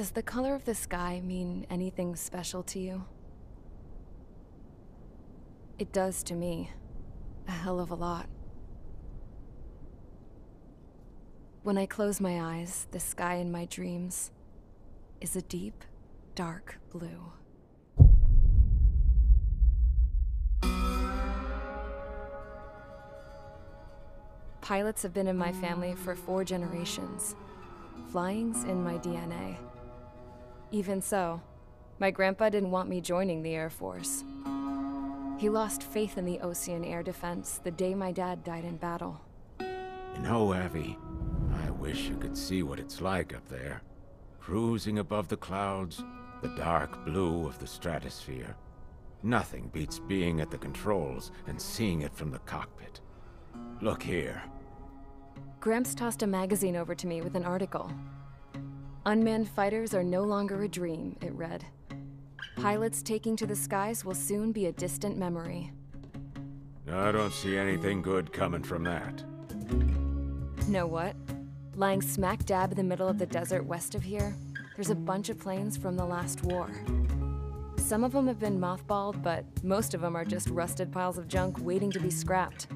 Does the color of the sky mean anything special to you? It does to me. A hell of a lot. When I close my eyes, the sky in my dreams is a deep, dark blue. Pilots have been in my family for four generations. Flying's in my DNA. Even so, my grandpa didn't want me joining the Air Force. He lost faith in the Osean Air Defense the day my dad died in battle. You know, Avril, I wish you could see what it's like up there. Cruising above the clouds, the dark blue of the stratosphere. Nothing beats being at the controls and seeing it from the cockpit. Look here. Gramps tossed a magazine over to me with an article. Unmanned fighters are no longer a dream, it read. Pilots taking to the skies will soon be a distant memory. I don't see anything good coming from that. Know what? Lying smack dab in the middle of the desert west of here, there's a bunch of planes from the last war. Some of them have been mothballed, but most of them are just rusted piles of junk waiting to be scrapped.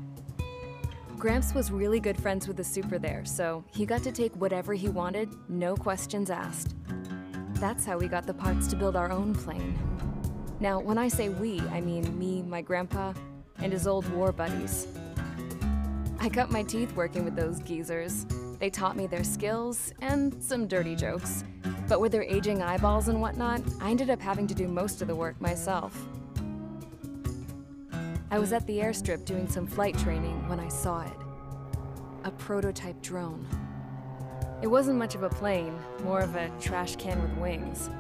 Gramps was really good friends with the super there, so he got to take whatever he wanted, no questions asked. That's how we got the parts to build our own plane. Now, when I say we, I mean me, my grandpa, and his old war buddies. I cut my teeth working with those geezers. They taught me their skills and some dirty jokes. But with their aging eyeballs and whatnot, I ended up having to do most of the work myself. I was at the airstrip doing some flight training when I saw it. A prototype drone. It wasn't much of a plane, more of a trash can with wings.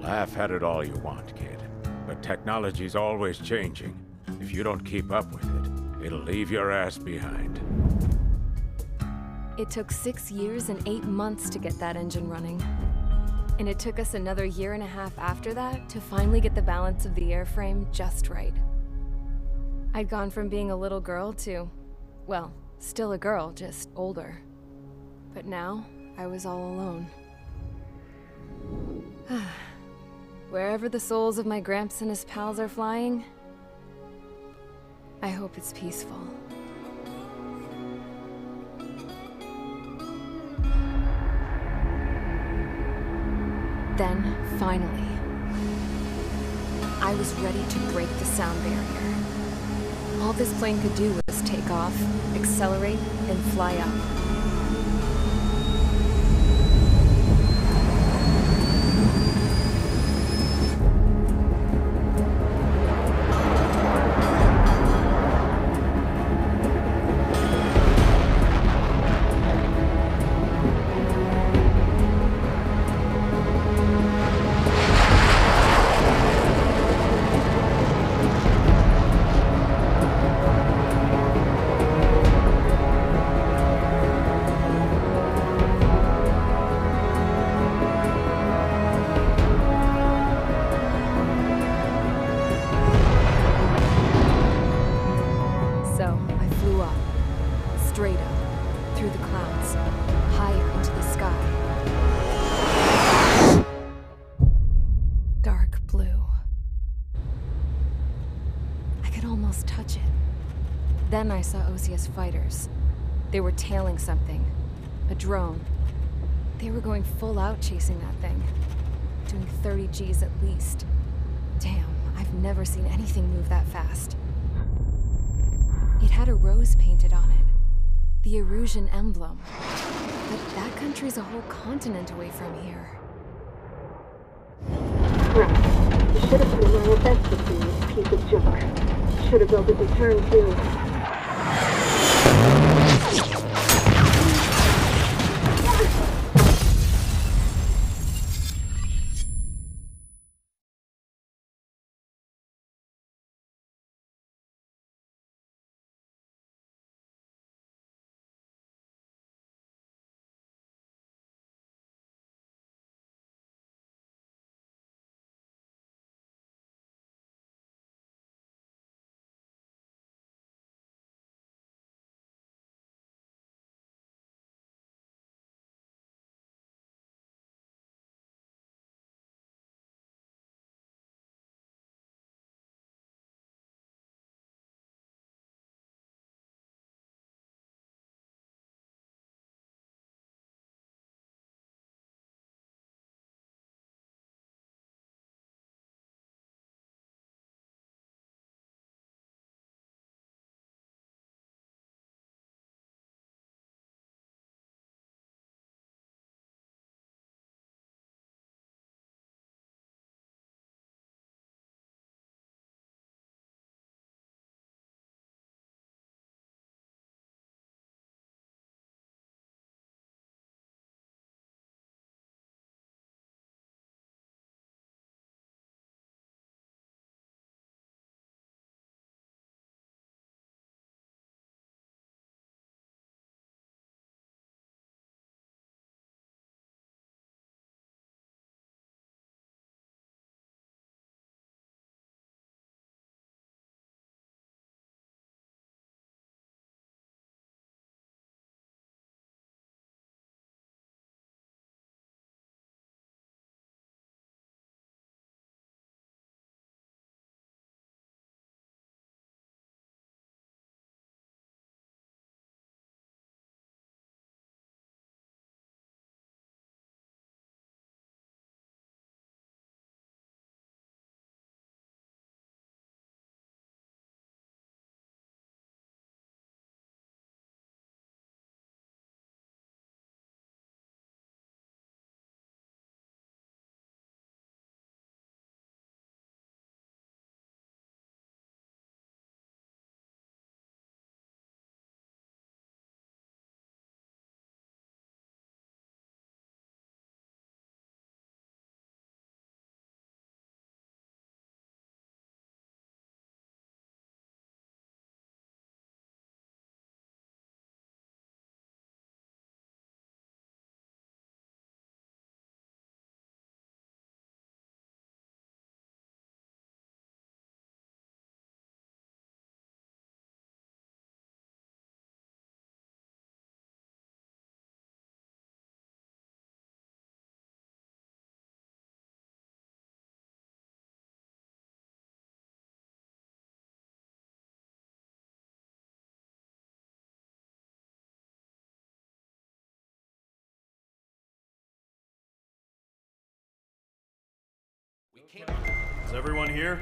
Laugh at it all you want, kid. But technology's always changing. If you don't keep up with it, it'll leave your ass behind. It took six years and eight months to get that engine running. And it took us another year and a half after that to finally get the balance of the airframe just right. I'd gone from being a little girl to, well, still a girl, just older. But now, I was all alone. Wherever the souls of my Gramps and his pals are flying, I hope it's peaceful. Then, finally, I was ready to break the sound barrier. All this plane could do was take off, accelerate, and fly up. I saw Osean fighters. They were tailing something. A drone. They were going full out chasing that thing. Doing 30 Gs at least. Damn, I've never seen anything move that fast. It had a rose painted on it. The Erusian emblem. But that country's a whole continent away from here. You should have put in my best with this piece of junk. Should have built a return too you Is everyone here?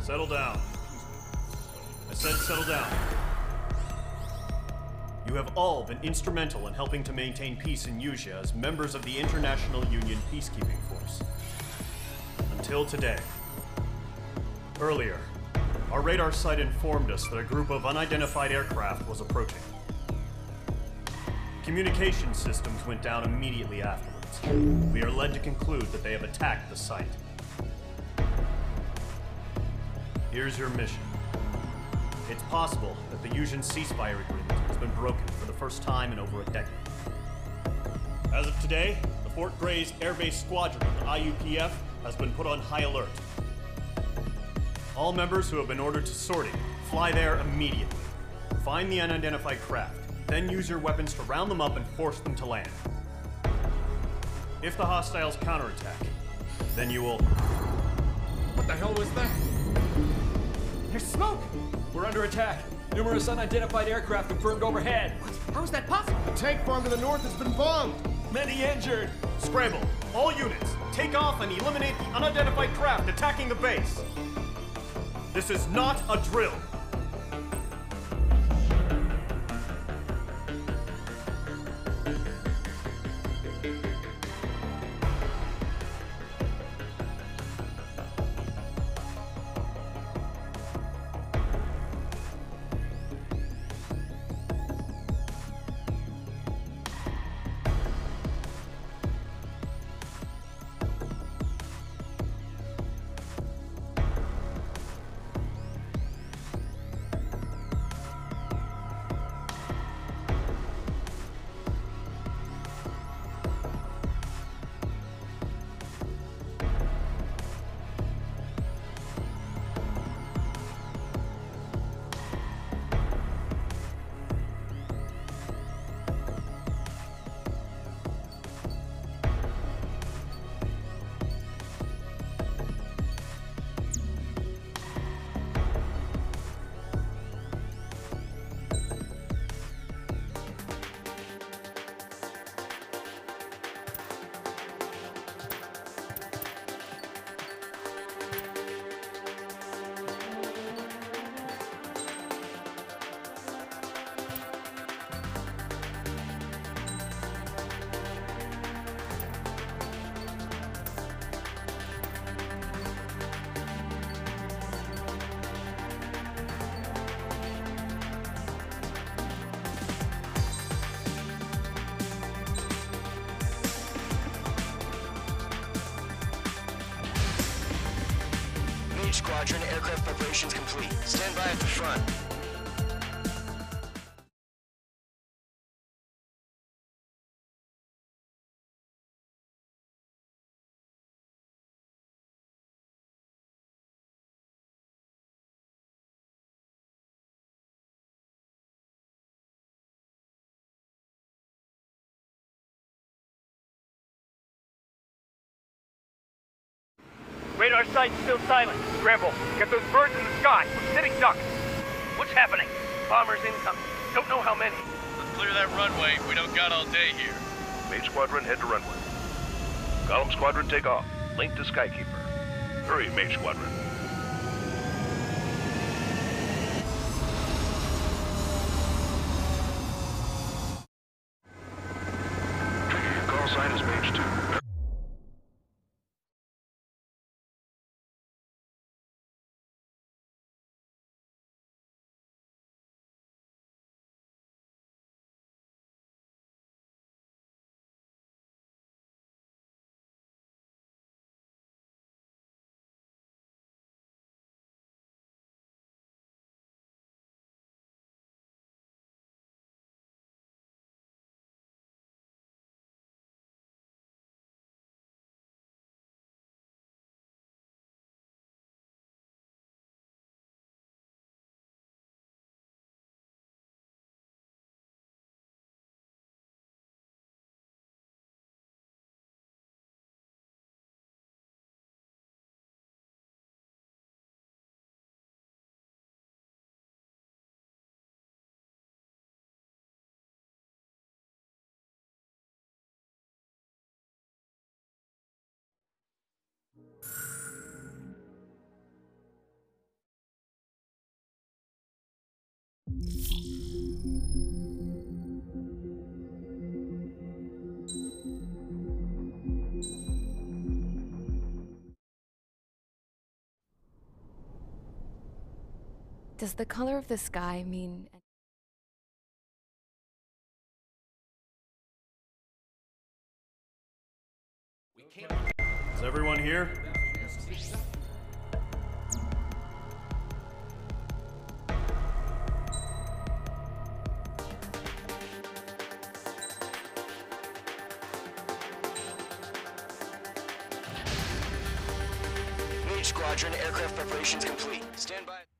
Settle down. I said settle down. You have all been instrumental in helping to maintain peace in Usea as members of the International Union Peacekeeping Force. Until today. Earlier, our radar site informed us that a group of unidentified aircraft was approaching. Communication systems went down immediately afterwards. We are led to conclude that they have attacked the site. Here's your mission. It's possible that the Usean ceasefire agreement has been broken for the first time in over a decade. As of today, the Fort Grays Air Base Squadron of the IUPF has been put on high alert. All members who have been ordered to sortie, fly there immediately. Find the unidentified craft, then use your weapons to round them up and force them to land. If the hostiles counterattack, then you will... What the hell was that? There's smoke! We're under attack. Numerous unidentified aircraft confirmed overhead. How is that possible? The tank farm to the north has been bombed. Many injured. Scramble. All units, take off and eliminate the unidentified craft attacking the base. This is not a drill. Aircraft preparations complete. Stand by at the front. Radar site's still silent. Scramble. Get those birds in the sky. We're sitting ducks. What's happening? Bombers incoming. Don't know how many. Let's clear that runway. We don't got all day here. Mage Squadron, head to runway. Golem Squadron, take off. Link to Skykeeper. Hurry, Mage Squadron. Does the color of the sky mean Is everyone here? Mage Squadron, aircraft preparations complete. Stand by.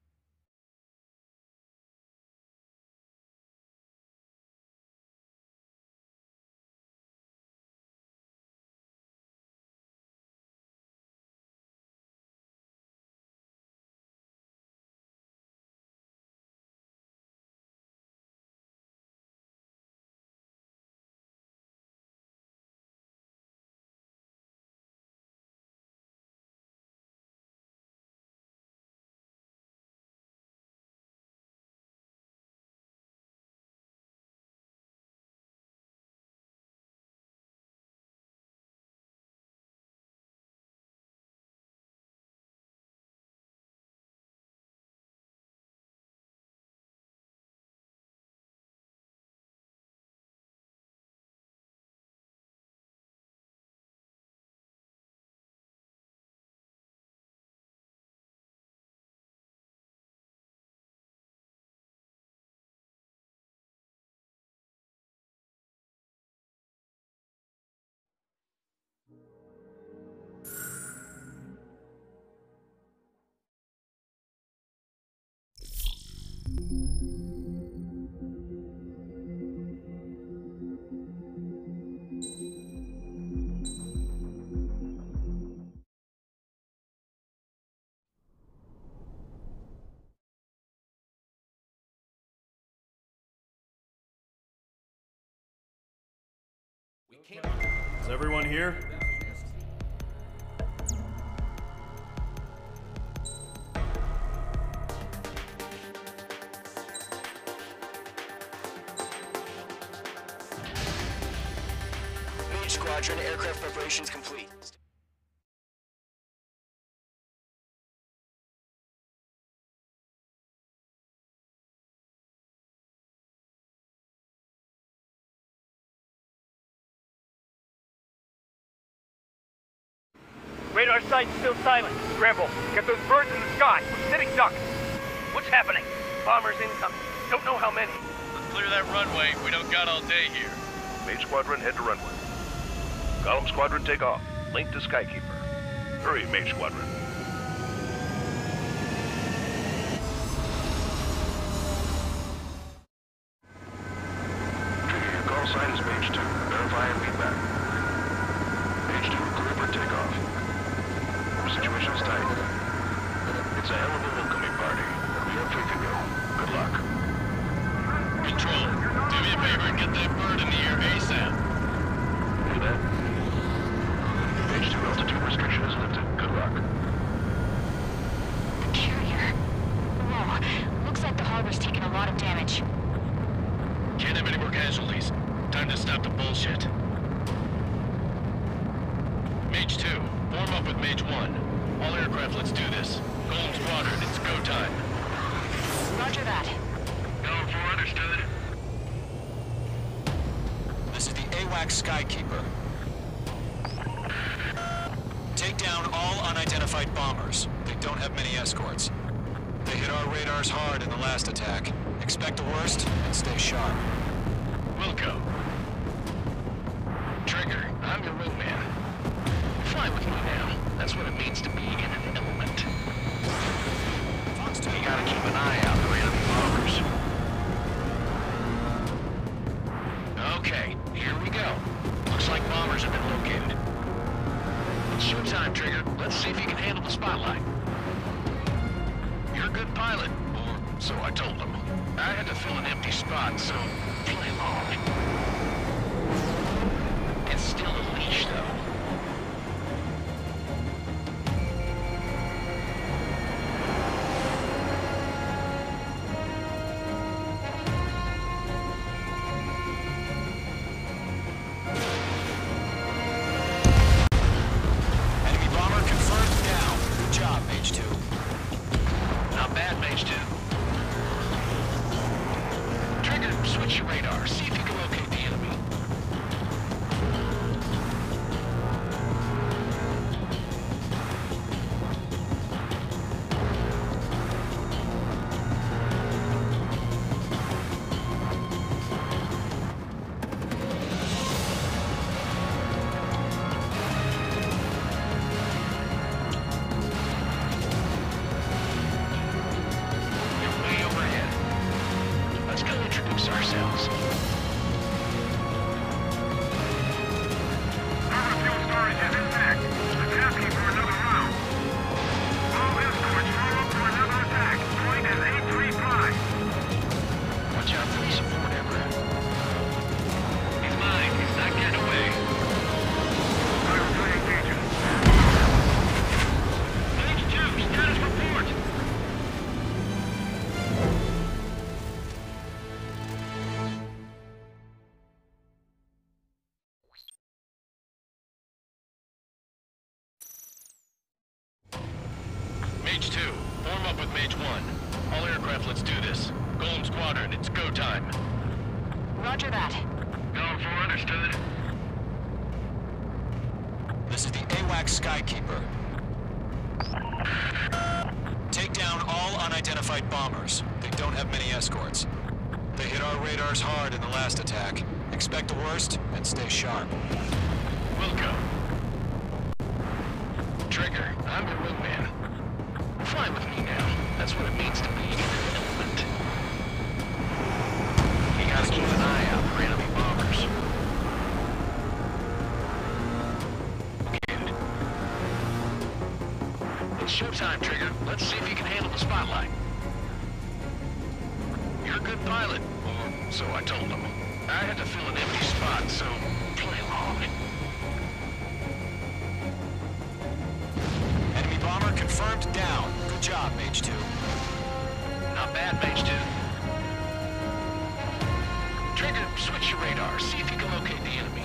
Is everyone here? Squadron, aircraft preparations complete. Radar site's still silent. Scramble. Get those birds in the sky. We're sitting ducks. What's happening? Bombers incoming. Don't know how many. Let's clear that runway. We don't got all day here. Mage Squadron, head to runway. Golem Squadron, take off. Link to Skykeeper. Hurry, Mage Squadron. And get that bird in the air ASAP. Hear that? Mage 2, altitude restriction is lifted. Good luck. The Carrier. Whoa. Looks like the harbor's taken a lot of damage. Can't have any more casualties. Time to stop the bullshit. Mage 2, warm up with Mage 1. All aircraft, let's do this. Golem Squadron, it's go time. Roger that. Golem 4, understood. This is the AWAC Skykeeper. Take down all unidentified bombers. They don't have many escorts. They hit our radars hard in the last attack. Expect the worst and stay sharp. Wilco. Trigger, I'm your wingman. Fly with me now. That's what it means to be in an element. You gotta keep an with Mage 1. All aircraft, let's do this. Golem Squadron, it's go time. Roger that. Golem 4, understood. This is the AWACS Skykeeper. Take down all unidentified bombers. They don't have many escorts. They hit our radars hard in the last attack. Expect the worst and stay sharp. Wilco. Trigger, I'm your wingman. Fly with me now. That's what it means to be an element. You gotta keep an eye out for enemy bombers. Good. It's showtime, Trigger. Let's see if you can handle the spotlight. You're a good pilot, so I told them. I had to fill an empty spot, so play along. Enemy bomber confirmed down. Good job, Mage 2 bad, Mage 2. Trigger, switch your radar. See if you can locate the enemy.